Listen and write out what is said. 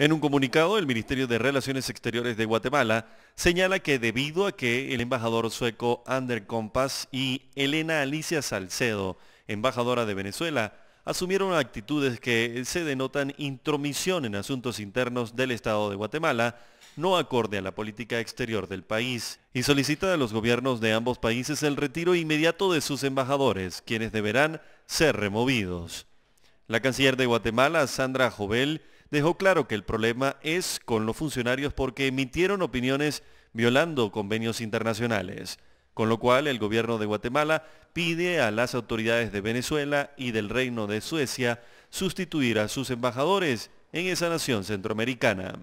En un comunicado, el Ministerio de Relaciones Exteriores de Guatemala señala que debido a que el embajador sueco Ander Kompas y Elena Alicia Salcedo, embajadora de Venezuela, asumieron actitudes que se denotan intromisión en asuntos internos del Estado de Guatemala, no acorde a la política exterior del país, y solicita a los gobiernos de ambos países el retiro inmediato de sus embajadores, quienes deberán ser removidos. La canciller de Guatemala, Sandra Jovel, dejó claro que el problema es con los funcionarios porque emitieron opiniones violando convenios internacionales, con lo cual el gobierno de Guatemala pide a las autoridades de Venezuela y del Reino de Suecia sustituir a sus embajadores en esa nación centroamericana.